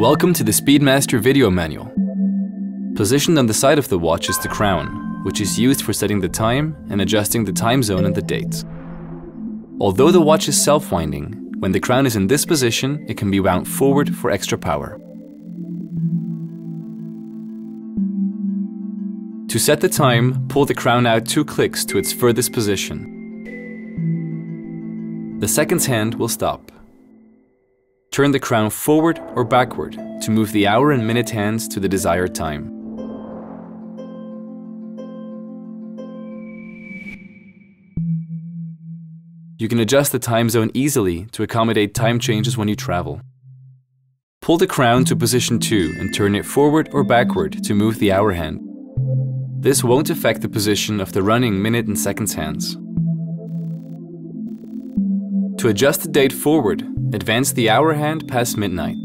Welcome to the Speedmaster video manual. Positioned on the side of the watch is the crown, which is used for setting the time and adjusting the time zone and the date. Although the watch is self-winding, when the crown is in this position, it can be wound forward for extra power. To set the time, pull the crown out two clicks to its furthest position. The seconds hand will stop. Turn the crown forward or backward to move the hour and minute hands to the desired time. You can adjust the time zone easily to accommodate time changes when you travel. Pull the crown to position 2 and turn it forward or backward to move the hour hand. This won't affect the position of the running minute and seconds hands. To adjust the date forward, advance the hour hand past midnight.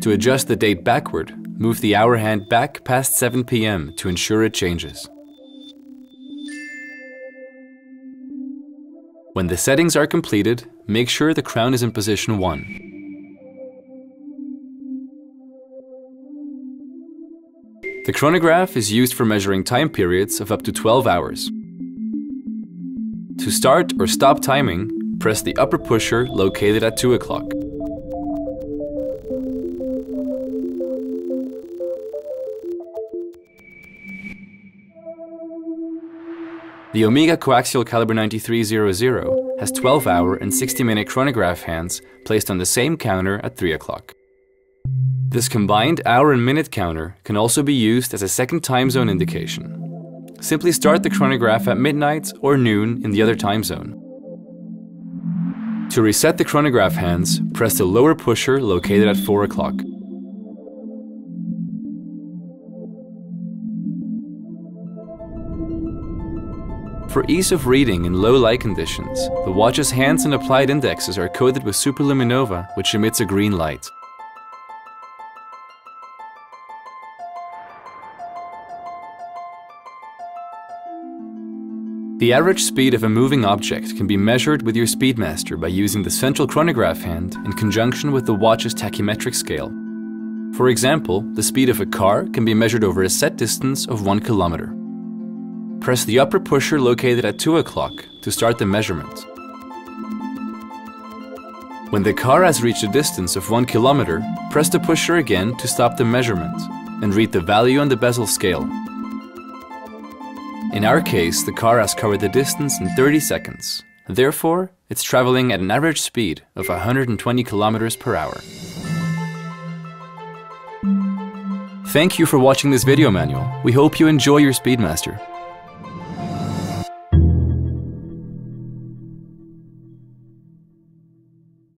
To adjust the date backward, move the hour hand back past 7 pm to ensure it changes. When the settings are completed, make sure the crown is in position 1. The chronograph is used for measuring time periods of up to 12 hours. To start or stop timing, press the upper pusher located at 2 o'clock. The Omega Coaxial Caliber 9300 has 12 hour and 60 minute chronograph hands placed on the same counter at 3 o'clock. This combined hour and minute counter can also be used as a second time zone indication. Simply start the chronograph at midnight or noon in the other time zone. To reset the chronograph hands, press the lower pusher located at 4 o'clock. For ease of reading in low light conditions, the watch's hands and applied indexes are coated with superluminova, which emits a green light. The average speed of a moving object can be measured with your Speedmaster by using the central chronograph hand in conjunction with the watch's tachymetric scale. For example, the speed of a car can be measured over a set distance of 1 kilometer. Press the upper pusher located at 2 o'clock to start the measurement. When the car has reached a distance of 1 kilometer, press the pusher again to stop the measurement and read the value on the bezel scale. In our case, the car has covered the distance in 30 seconds. Therefore, it's traveling at an average speed of 120 kilometers per hour. Thank you for watching this video manual. We hope you enjoy your Speedmaster.